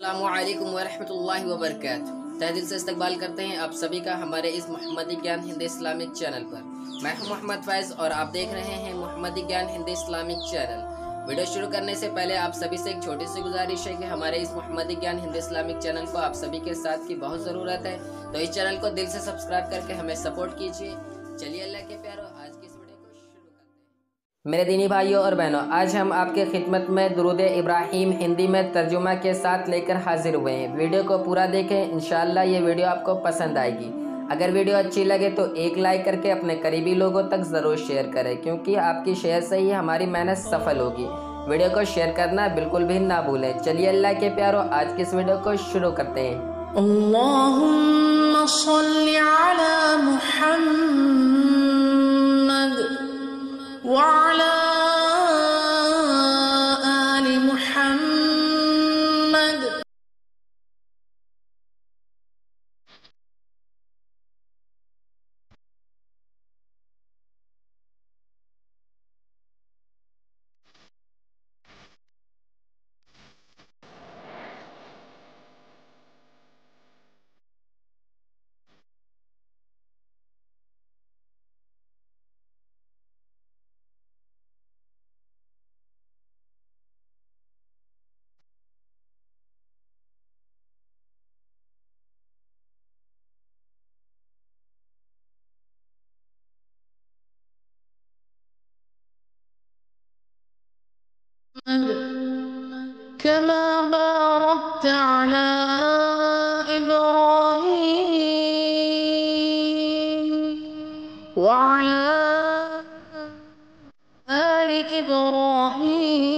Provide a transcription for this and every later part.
السلام علیکم ورحمۃ اللہ وبرکاتہ۔ تہ دل سے استقبال کرتے ہیں آپ سبھی کا ہمارے اس محمدی گیان ہند اسلامک چینل پر۔ میں ہوں محمد فائز اور آپ دیکھ رہے ہیں محمدی گیان ہند اسلامک چینل۔ ویڈیو شروع کرنے سے پہلے آپ سبھی سے ایک چھوٹی سی گزارش ہے کہ ہمارے اس محمدی گیان ہند اسلامک چینل کو آپ سبھی کے ساتھ کی بہت ضرورت ہے۔ تو اس چینل کو دل سے سبسکرائب کر کے ہمیں سپورٹ کیجیے۔ چلیے اللہ کے پیارو آج میرے دینی بھائیوں اور بہنوں، آج ہم آپ کے خدمت میں درود ابراہیم ہندی میں ترجمہ کے ساتھ لے کر حاضر ہوئے ہیں۔ ویڈیو کو پورا دیکھیں، انشاءاللہ یہ ویڈیو آپ کو پسند آئے گی۔ اگر ویڈیو اچھی لگے تو ایک لائک کر کے اپنے قریبی لوگوں تک ضرور شیئر کریں، کیونکہ آپ کی شیئر سے ہی ہماری محنت سفل ہوگی۔ ویڈیو کو شیئر کرنا بالکل بھی نہ بھولیں۔ چلیے، اللہ کے پیارو آج کی اس ویڈیو کو شروع کرتے ہیں۔ اللهم صل على محمد وعلى كما باركت على إبراهيم وعلى آل إبراهيم.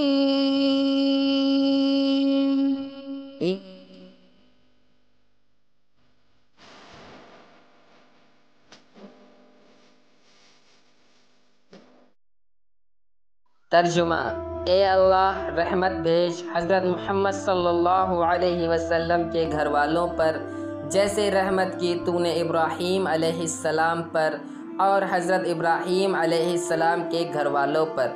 ترجمہ اے اللہ، رحمت بھیج حضرت محمد صلی اللہ علیہ وسلم کے گھر والوں پر، جیسے رحمت کی تو نے ابراہیم علیہ السلام پر اور حضرت ابراہیم علیہ السلام کے گھر والوں پر۔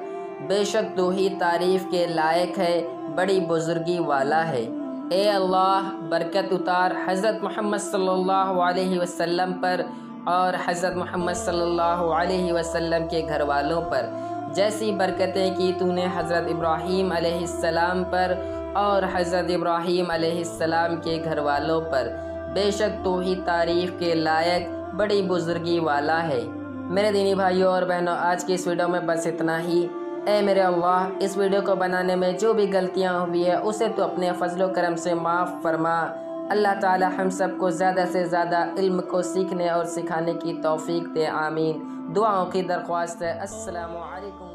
بے شک تو ہی تعریف کے لائق ہے، بڑی بزرگی والا ہے۔ اے اللہ، برکت اتار حضرت محمد صلی اللہ علیہ وسلم پر اور حضرت محمد صلی اللہ علیہ وسلم کے گھر والوں پر۔ جیسی برکتیں کی تو نے حضرت ابراہیم علیہ السلام پر اور حضرت ابراہیم علیہ السلام کے گھر والوں پر۔ بے شک تو ہی تعریف کے لائق بڑی بزرگی والا ہے۔ میرے دینی بھائیوں اور بہنوں، آج کی اس ویڈیو میں بس اتنا ہی۔ اے میرے اللہ، اس ویڈیو کو بنانے میں جو بھی غلطیاں ہوئی ہے اسے تو اپنے فضل و کرم سے معاف فرما۔ اللہ تعالی ہم سب کو زیادہ سے زیادہ علم کو سیکھنے اور سکھانے کی توفیق دے، آمین۔ دعاؤں کی درخواست ہے السلام علیکم ورحمۃ